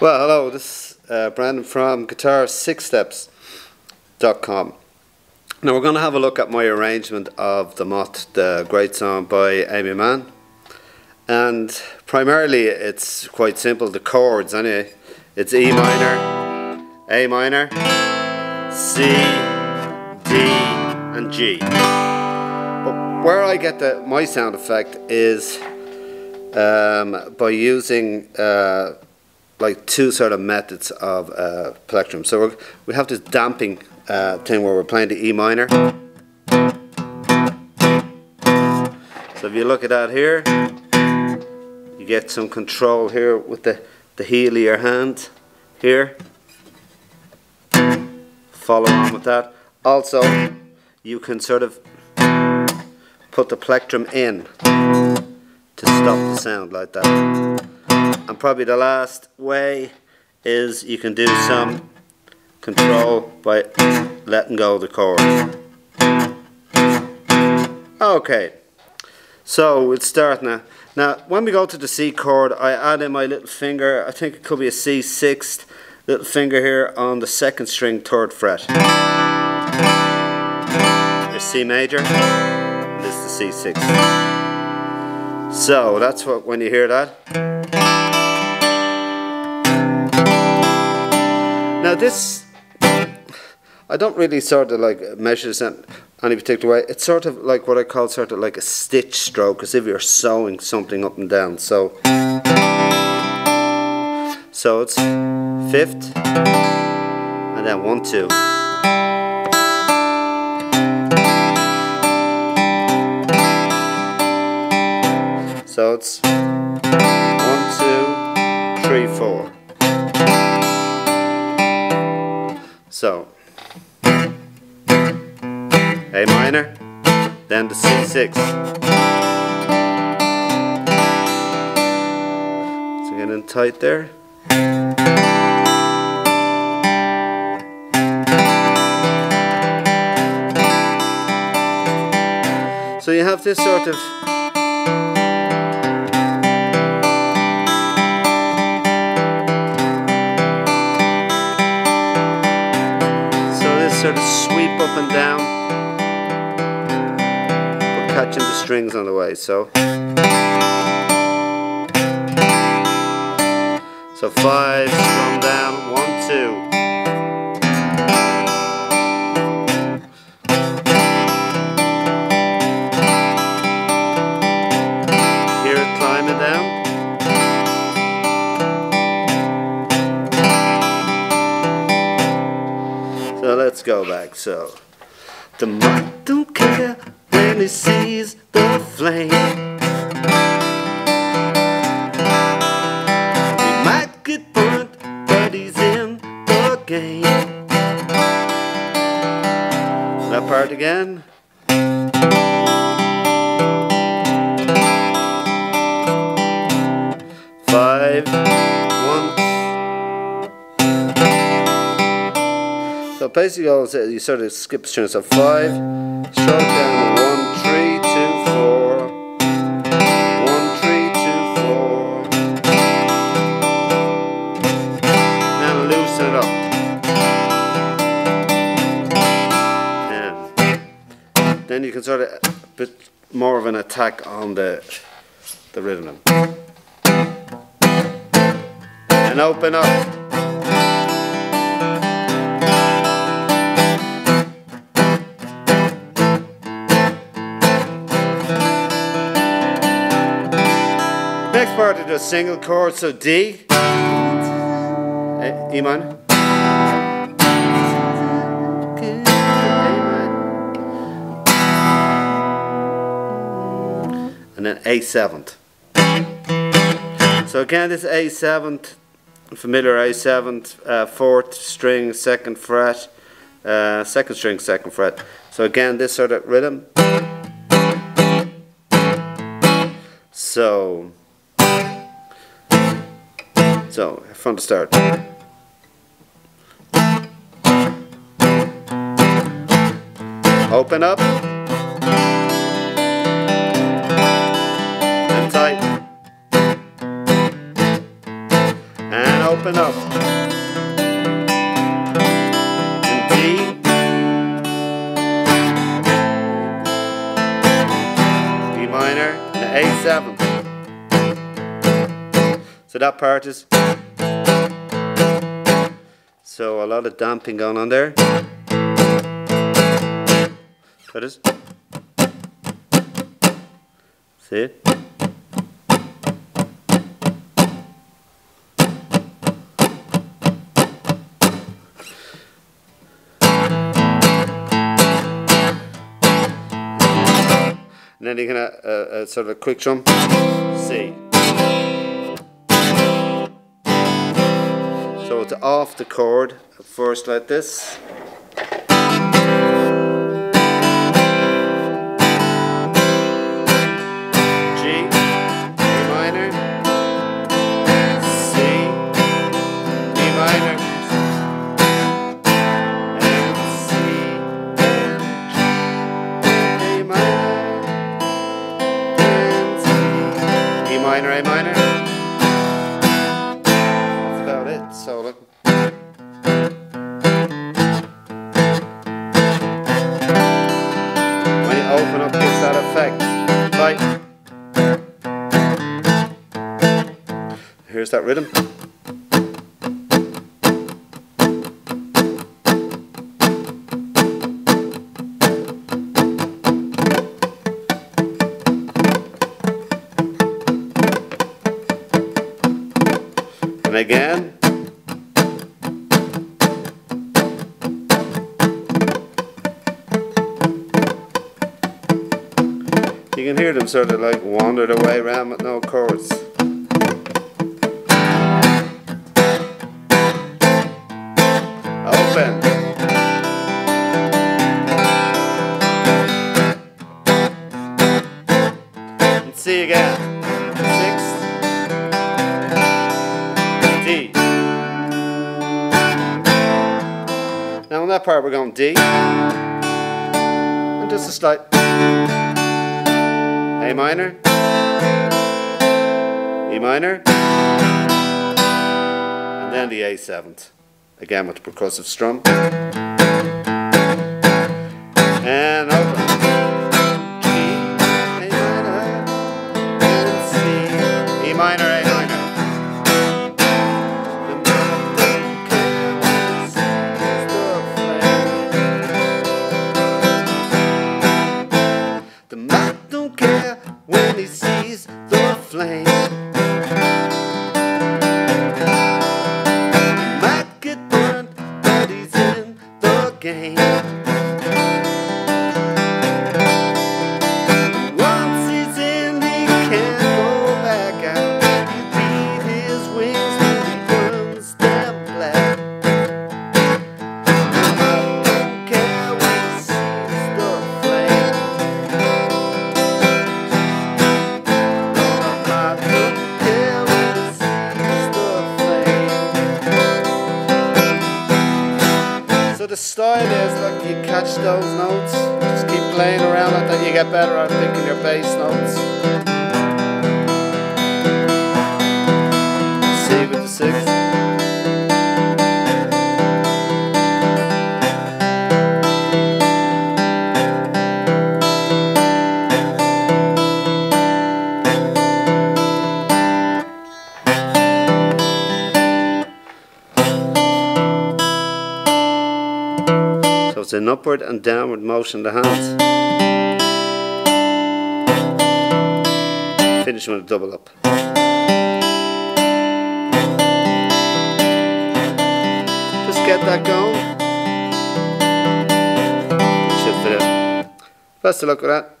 Well, hello, this is uh, Brandon from Guitar6steps.com. Now we're going to have a look at my arrangement of The the great song by Aimee Mann. And primarily it's quite simple, the chords anyway. It's E minor, A minor, C, D and G. But where I get the, my sound effect is um, by using uh, like two sort of methods of uh, plectrum. So we have this damping uh, thing where we're playing the E minor. So if you look at that here, you get some control here with the, the heel of your hand here. Follow on with that. Also, you can sort of put the plectrum in to stop the sound like that. And probably the last way is you can do some control by letting go of the chord. Okay, so we'll start now. Now, when we go to the C chord, I add in my little finger, I think it could be a C sixth, little finger here on the second string, third fret. It's C major, this is the C sixth. So that's what when you hear that. Now this, I don't really sort of like measure this in any particular way. It's sort of like what I call sort of like a stitch stroke, as if you're sewing something up and down. So, so it's fifth, and then one, two. So it's one, two, three, four. So, A minor, then the C6. So getting tight there. So you have this sort of sort of sweep up and down. We're catching the strings on the way, so. So five, strum down, one, two. Hear it climbing down. Let's go back. So the moth don't care when he sees the flame. He might get burnt, but he's in the game. That part again. So basically, all you sort of skip strings. of five, stroke down one, three, two, four, one, three, two, four. Now loosen it up. And then you can sort of put more of an attack on the the rhythm. And open up. Part is a single chord, so D, E minor, and then A seventh. So again, this A seventh, familiar A seventh, uh, fourth string, second fret, uh, second string, second fret. So again, this sort of rhythm. So. So, from the start. Open up. And tight. And open up. And D. D minor and A7. So that part is so a lot of damping going on there. That is. See? And then you're gonna uh, uh, sort of a quick drum. C. It's off the chord first like this. Minor, A minor, So look. When you open up, gives that effect. Right. Here's that rhythm. You can hear them sort of like wander their way around with no chords. Open. C again. Six. D. Now on that part we're going D. And just a slight A minor. E minor. And then the A seventh. Again with the percussive strum. And open. G, A minor, and C, E minor. Style is like you catch those notes, just keep playing around like that, you get better at picking your bass notes. It's an upward and downward motion of the hands. Finishing with a double up. Just get that going. Should fit it. Best of luck with that.